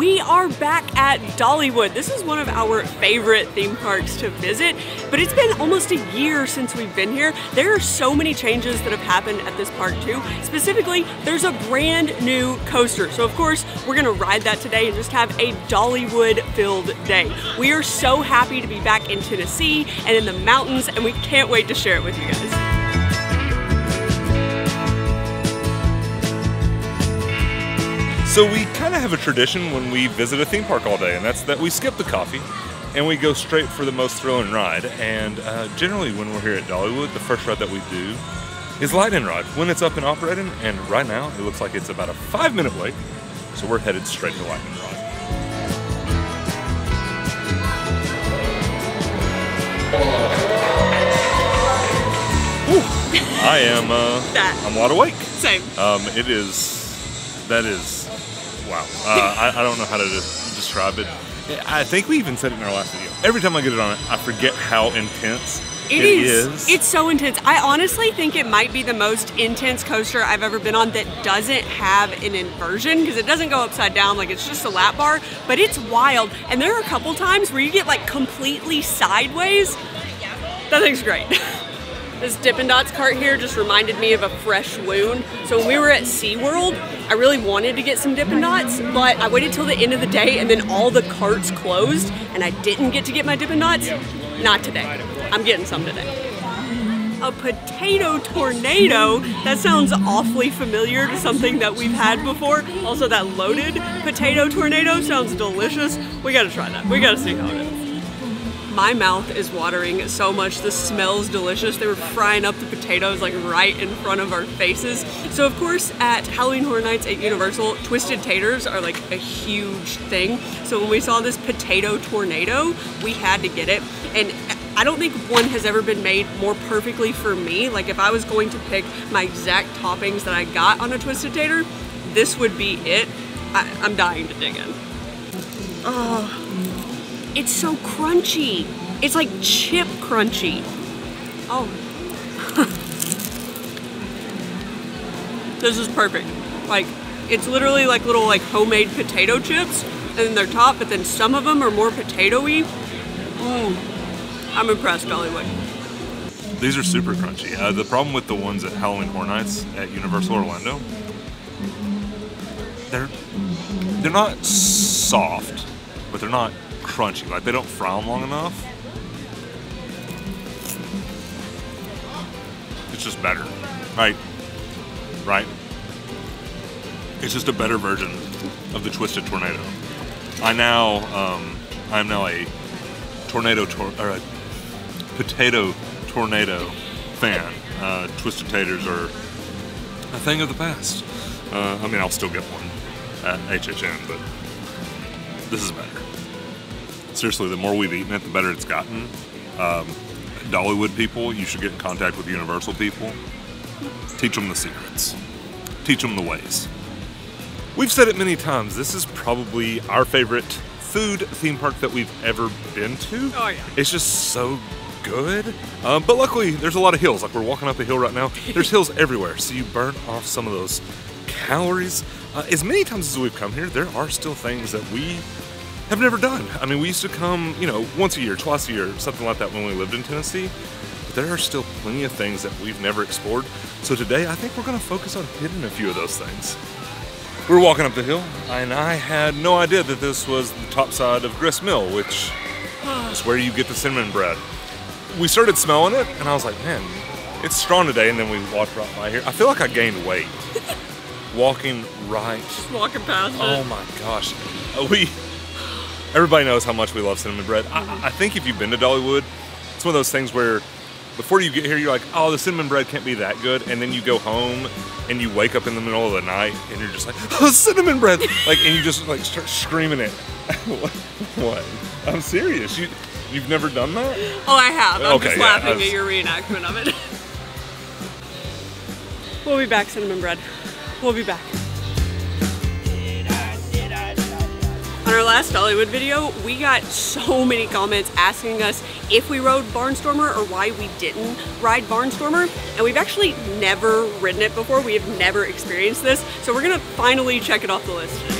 we are back at Dollywood. This is one of our favorite theme parks to visit, but it's been almost a year since we've been here. There are so many changes that have happened at this park too. Specifically, there's a brand new coaster. So of course, we're gonna ride that today and just have a Dollywood filled day. We are so happy to be back in Tennessee and in the mountains, and we can't wait to share it with you guys. So we kind of have a tradition when we visit a theme park all day, and that's that we skip the coffee and we go straight for the most thrilling ride. And uh, generally, when we're here at Dollywood, the first ride that we do is Lightning Rod when it's up and operating. And right now, it looks like it's about a five minute wait, so we're headed straight to Lightning Rod. I am. Uh. I'm wide awake. Same. Um, it is. That is wow. Uh, I, I, don't know how to describe it. I think we even said it in our last video. Every time I get it on it, I forget how intense it, it is. is. It's so intense. I honestly think it might be the most intense coaster I've ever been on that doesn't have an inversion because it doesn't go upside down like it's just a lap bar, but it's wild. And there are a couple times where you get like completely sideways. That thing's great. This Dippin' Dots cart here just reminded me of a fresh wound. So when we were at SeaWorld, I really wanted to get some Dippin' Dots, but I waited till the end of the day and then all the carts closed and I didn't get to get my Dippin' Dots. Not today. I'm getting some today. A potato tornado? That sounds awfully familiar to something that we've had before. Also that loaded potato tornado sounds delicious. We gotta try that. We gotta see how it is. My mouth is watering so much. The smells delicious. They were frying up the potatoes like right in front of our faces. So of course at Halloween Horror Nights at Universal, Twisted Taters are like a huge thing. So when we saw this potato tornado, we had to get it. And I don't think one has ever been made more perfectly for me. Like if I was going to pick my exact toppings that I got on a Twisted Tater, this would be it. I, am dying to dig in. Oh, it's so crunchy. It's like chip crunchy. Oh. this is perfect. Like, it's literally like little like homemade potato chips and then they're top, but then some of them are more potatoy. Mm. I'm impressed, Dollywood. These are super crunchy. Uh, the problem with the ones at Halloween Horror Nights at Universal Orlando, they're they're not soft, but they're not crunchy. Like they don't frown long enough. It's just better. Right? Right? It's just a better version of the Twisted Tornado. I now, um, I'm now a tornado tor- or a potato tornado fan. Uh, Twisted Taters are a thing of the past. Uh, I mean, I'll still get one at HHN, but this is better seriously, the more we've eaten it, the better it's gotten. Um, Dollywood people, you should get in contact with Universal people. Teach them the secrets. Teach them the ways. We've said it many times. This is probably our favorite food theme park that we've ever been to. Oh yeah. It's just so good. Um, but luckily, there's a lot of hills. Like we're walking up a hill right now. There's hills everywhere, so you burn off some of those calories. Uh, as many times as we've come here, there are still things that we have never done. I mean, we used to come, you know, once a year, twice a year, something like that when we lived in Tennessee. But there are still plenty of things that we've never explored. So today, I think we're going to focus on hitting a few of those things. We were walking up the hill, and I had no idea that this was the top side of Grist Mill, which is where you get the cinnamon bread. We started smelling it, and I was like, man, it's strong today. And then we walked right by here. I feel like I gained weight walking right. Just walking past oh it. Oh my gosh. Uh, we everybody knows how much we love cinnamon bread. I, I, think if you've been to Dollywood, it's one of those things where before you get here, you're like, oh, the cinnamon bread can't be that good. And then you go home and you wake up in the middle of the night and you're just like, oh, cinnamon bread. like, and you just like start screaming it. what? what? I'm serious. You, you've never done that? Oh, I have. I'm okay, just yeah, laughing was... at your reenactment of it. we'll be back, cinnamon bread. We'll be back. On our last Dollywood video, we got so many comments asking us if we rode Barnstormer or why we didn't ride Barnstormer. And we've actually never ridden it before. We have never experienced this. So we're gonna finally check it off the list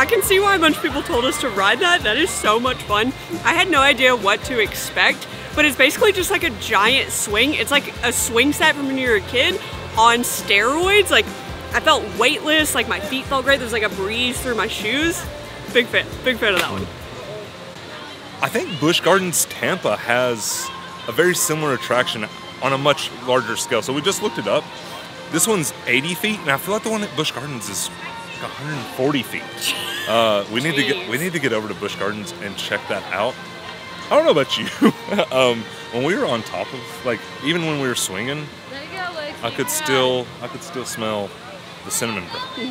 I can see why a bunch of people told us to ride that. That is so much fun. I had no idea what to expect, but it's basically just like a giant swing. It's like a swing set from when you were a kid on steroids. Like I felt weightless, like my feet felt great. There's like a breeze through my shoes. Big fan, big fan of that one. I think Busch Gardens Tampa has a very similar attraction on a much larger scale. So we just looked it up. This one's 80 feet, and I feel like the one at Busch Gardens is 140 feet. Uh, we need to get we need to get over to Busch Gardens and check that out. I don't know about you. um, when we were on top of like even when we were swinging, I could still I could still smell the cinnamon bread.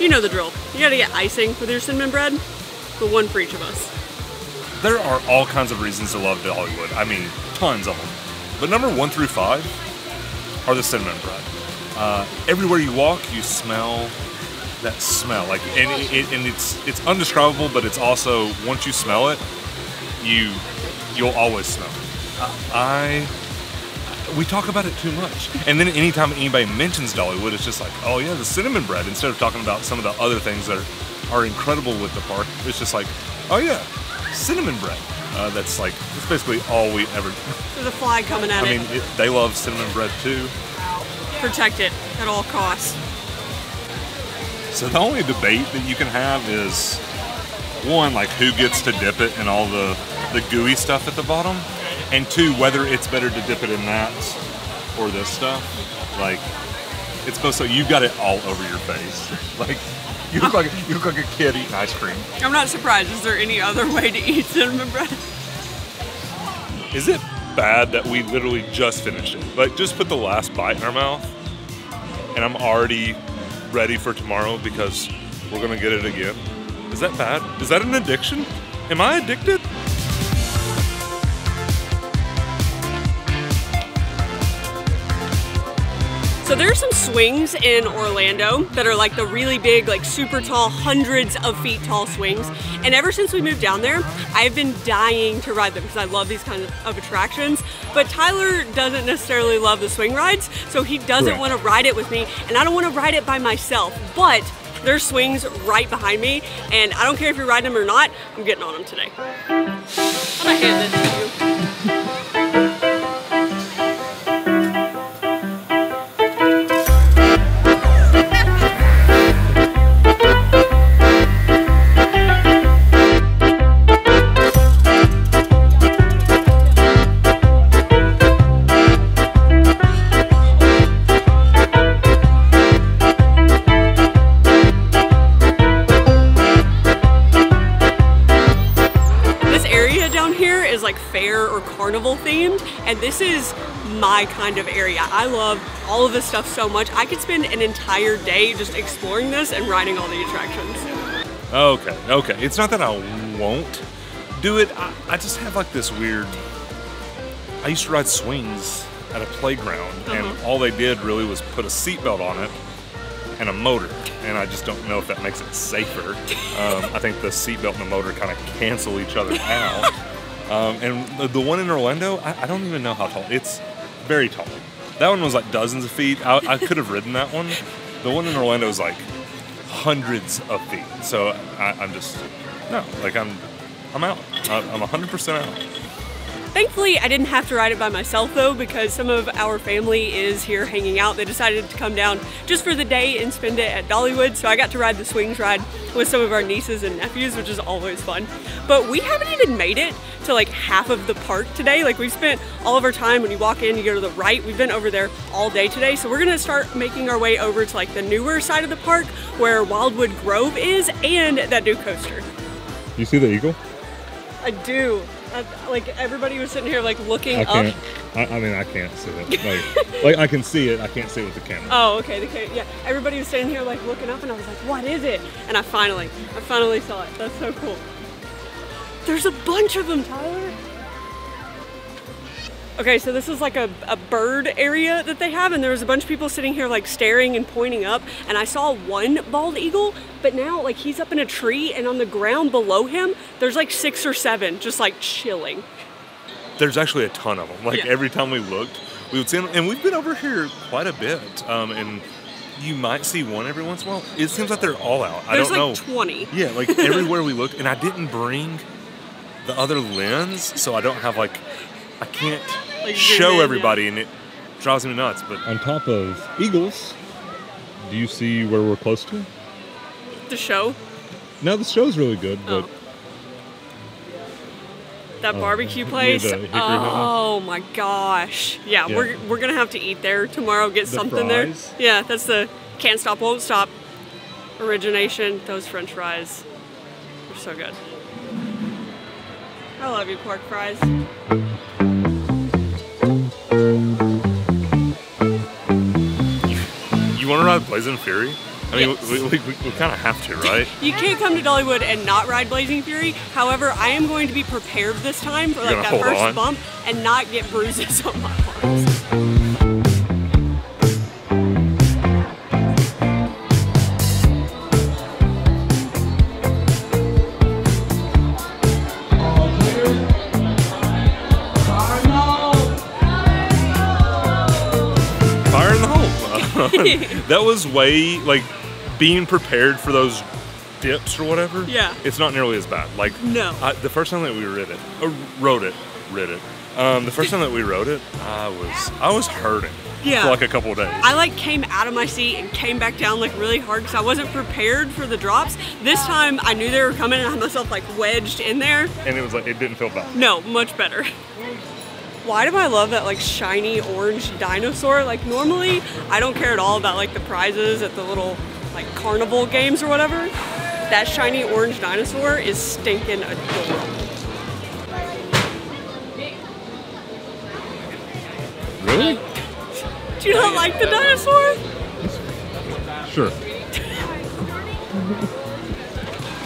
You know the drill. You gotta get icing with your cinnamon bread, but one for each of us. There are all kinds of reasons to love Dollywood. I mean, tons of them. But number one through five are the cinnamon bread. Uh, everywhere you walk, you smell that smell. Like, and, it, and it's it's undescribable, but it's also once you smell it, you you'll always smell it. I we talk about it too much, and then anytime anybody mentions Dollywood, it's just like, oh yeah, the cinnamon bread. Instead of talking about some of the other things that are, are incredible with the park, it's just like, oh yeah, cinnamon bread. Uh, that's like that's basically all we ever. There's a fly coming at I it. I mean, it, they love cinnamon bread too. Protect it at all costs. So the only debate that you can have is one, like who gets to dip it in all the the gooey stuff at the bottom, and two, whether it's better to dip it in that or this stuff. Like it's supposed to, you've got it all over your face. like you look like you look like a kid eating ice cream. I'm not surprised. Is there any other way to eat cinnamon bread? Is it bad that we literally just finished it? Like just put the last bite in our mouth, and I'm already ready for tomorrow because we're gonna get it again. Is that bad? Is that an addiction? Am I addicted? So there are some swings in Orlando that are like the really big, like super tall, hundreds of feet tall swings. And ever since we moved down there, I've been dying to ride them because I love these kinds of, of attractions. But Tyler doesn't necessarily love the swing rides, so he doesn't Correct. want to ride it with me, and I don't want to ride it by myself. But there's swings right behind me, and I don't care if you're riding them or not, I'm getting on them today. I'm gonna hand this to you. And this is my kind of area. I love all of this stuff so much. I could spend an entire day just exploring this and riding all the attractions. Okay, okay. It's not that I won't do it. I, I just have like this weird. I used to ride swings at a playground, and Uh-huh. all they did really was put a seatbelt on it and a motor. And I just don't know if that makes it safer. Um, I think the seatbelt and the motor kind of cancel each other out. Um, and the, one in Orlando, I, I don't even know how tall. It's very tall. That one was like dozens of feet. I, I could have ridden that one. The one in Orlando is like hundreds of feet. So I, I'm just no, like I'm I'm out. I'm 100% out. Thankfully, I didn't have to ride it by myself though, because some of our family is here hanging out. They decided to come down just for the day and spend it at Dollywood, so I got to ride the swings ride with some of our nieces and nephews, which is always fun. But we haven't even made it to like half of the park today. Like we've spent all of our time when you walk in, you go to the right. We've been over there all day today, so we're gonna start making our way over to like the newer side of the park where Wildwood Grove is and that new coaster. You see the eagle? I do. I, like everybody was sitting here like looking I up. can't. I, I mean, I can't see it. Like, like I can see it. I can't see it with the camera. Oh, okay. The, ca- yeah, everybody was sitting here like looking up, and I was like, "What is it?" And I finally, I finally saw it. That's so cool. There's a bunch of them, Tyler. Okay, so this is like a, a bird area that they have, and there was a bunch of people sitting here like staring and pointing up, and I saw one bald eagle, but now like he's up in a tree, and on the ground below him, there's like six or seven just like chilling. There's actually a ton of them. Like Yeah. every time we looked, we would see them, and we've been over here quite a bit. Um, and you might see one every once in a while. It seems like they're all out. I don't like know. 20. Yeah, like everywhere we looked, and I didn't bring the other lens, so I don't have like I can't Like, show everybody, and it drives me nuts. But On top of Eagles, do you see where we're close to? The show, No, the show's really good, oh. but Oh. that Oh, barbecue yeah, place. the Hickory Hill. Oh my gosh. Yeah, Yeah. we're we're gonna have to eat there tomorrow. Get The something fries? there. Yeah, that's the can't stop, won't stop. Origination. Those French fries. They're so good. I love you, pork fries. Um, ride Blazing Fury? I mean, Yes. we, we, we, we kind of have to, right? You can't come to Dollywood and not ride Blazing Fury. However, I am going to be prepared this time for like gonna that first on? bump and not get bruises on my that was way like being prepared for those dips or whatever. Yeah. it's not nearly as bad. Like No. I, the first time that we read it, uh, rode it, read it. Um, the first time that we wrote it, I was I was hurting Yeah. for like a couple of days. I like came out of my seat and came back down like really hard because I wasn't prepared for the drops. This time I knew they were coming and I had myself like wedged in there. and it was like it didn't feel bad. No, much better. Why do I love that like shiny orange dinosaur? Like normally I don't care at all about like the prizes at the little like carnival games or whatever. That shiny orange dinosaur is stinking adorable. really? Do you not like the dinosaur? Sure.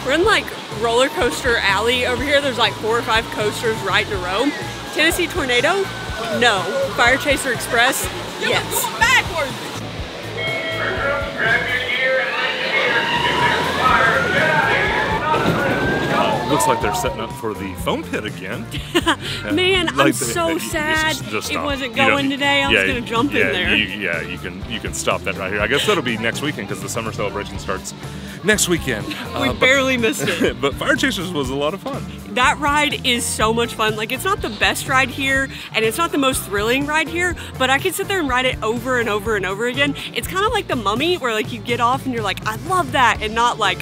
We're in like roller coaster alley over here. There's like four or five coasters right in a row. Tennessee Tornado? No. Fire Chaser Express? Yes. Backwards. Looks like they're setting up for the foam pit again. Man, I'm Like, so it's sad just it wasn't You don't- going today. I was gonna jump yeah, in there. You, yeah, you can you can stop that right here. I guess that'll be next weekend because the summer celebration starts next weekend. we Uh, but- barely missed it. but Fire Chasers was a lot of fun. that ride is so much fun. Like it's not the best ride here and it's not the most thrilling ride here, but I could sit there and ride it over and over and over again. It's kind of like the mummy where like you get off and you're like, I love that and not like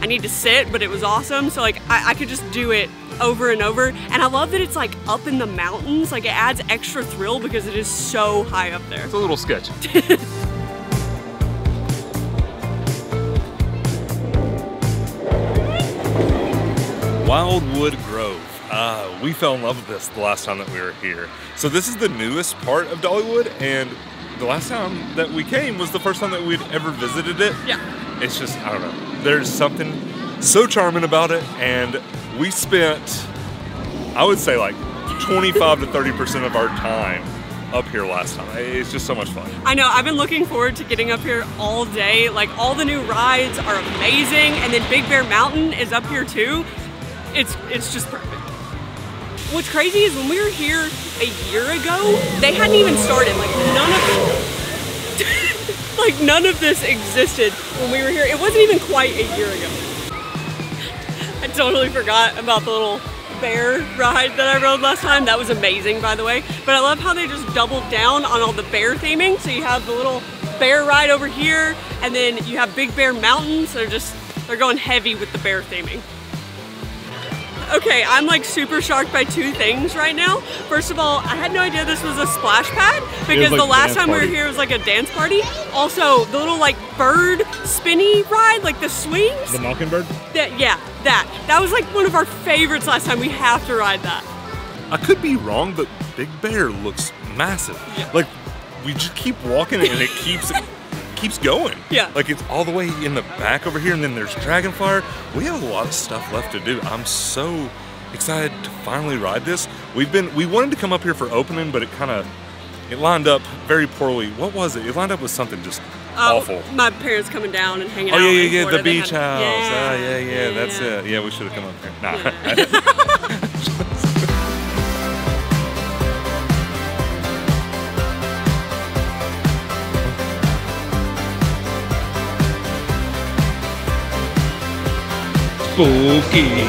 I need to sit, but it was awesome. So like I, I could just do it over and over. And I love that it's like up in the mountains. Like it adds extra thrill because it is so high up there. It's a little sketchy. Wildwood Grove. Uh, we fell in love with this the last time that we were here. So this is the newest part of Dollywood, and the last time that we came was the first time that we'd ever visited it. Yeah. It's just I don't know. There's something so charming about it, and we spent, I would say, like 25 to 30 percent of our time up here last time. It's just so much fun. I know, I've been looking forward to getting up here all day. Like all the new rides are amazing and then Big Bear Mountain is up here too. It's it's just perfect. What's crazy is when we were here a year ago, they hadn't even started. Like none of like none of this existed when we were here. It wasn't even quite a year ago. I totally forgot about the little bear ride that I rode last time. That was amazing, by the way. But I love how they just doubled down on all the bear theming. So you have the little bear ride over here, and then you have Big Bear Mountain. So they're just they're going heavy with the bear theming. Okay, I'm like super shocked by two things right now. First of all, I had no idea this was a splash pad because like the last time we were here was like a dance party. Also, the little like bird spinny ride, like the swings. The Mockingbird? That yeah, that. That was like one of our favorites last time. We have to ride that. I could be wrong, but Big Bear looks massive. Yeah. Like we just keep walking and it keeps keeps going. Yeah. Like it's all the way in the back over here, and then there's Dragonflier. We have a lot of stuff left to do. I'm so excited to finally ride this. We've been we wanted to come up here for opening, but it kind of it lined up very poorly. What was it? It lined up with something just Uh, awful. My parents coming down and hanging Oh out. yeah, yeah, yeah, the beach had- house. Yeah, Ah, yeah, yeah, that's it. Yeah, we should have come up here. Nah. Spooky.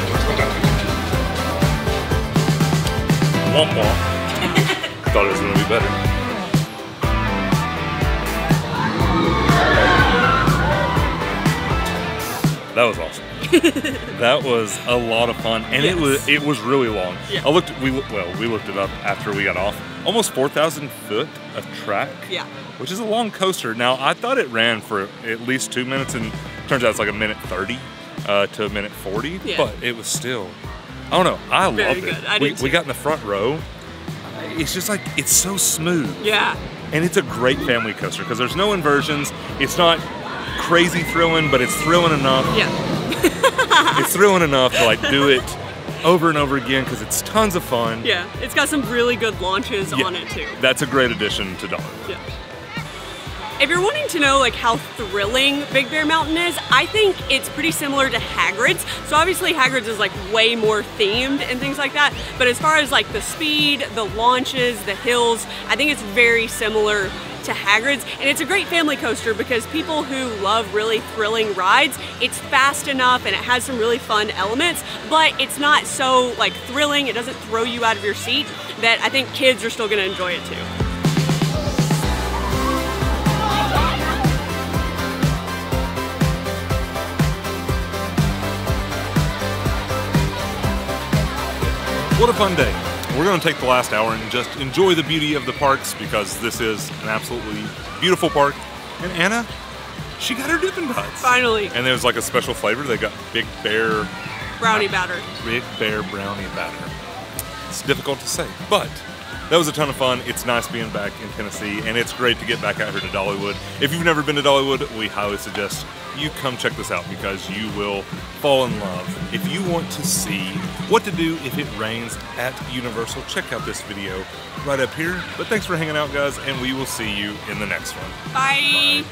Womp womp. Thought it was gonna be better. That was awesome. that was a lot of fun, and it was it was really long. Yeah. I looked we loo- well we looked it up after we got off. Almost four thousand foot of track. Yeah. which is a long coaster. Now I thought it ran for at least two minutes, and turns out it's like a minute thirty uh, to a minute forty. Yeah. But it was still, I don't know. I Very loved it. I we, we got in the front row. It's just like it's so smooth, Yeah. and it's a great family coaster because there's no inversions. It's not crazy thrilling, but it's thrilling enough. Yeah. It's thrilling enough to like do it over and over again because it's tons of fun. Yeah. It's got some really good launches Yeah. on it too. That's a great addition to Dollywood. Yeah. If you're wanting to know like how thrilling Big Bear Mountain is, I think it's pretty similar to Hagrid's. So obviously Hagrid's is like way more themed and things like that. But as far as like the speed, the launches, the hills, I think it's very similar to Hagrid's. And it's a great family coaster because people who love really thrilling rides, it's fast enough and it has some really fun elements, but it's not so like thrilling, it doesn't throw you out of your seat that I think kids are still gonna enjoy it too. What a fun day. We're going to take the last hour and just enjoy the beauty of the parks because this is an absolutely beautiful park. And Anna, she got her Dippin' Dots. Finally, And there's like a special flavor. They got Big Bear, brownie batter. Big Bear Brownie Batter. It's difficult to say, but that was a ton of fun. It's nice being back in Tennessee, and it's great to get back out here to Dollywood. If you've never been to Dollywood, we highly suggest you come check this out because you will fall in love. If you want to see what to do if it rains at Universal, check out this video right up here. But thanks for hanging out, guys, and we will see you in the next one. Bye.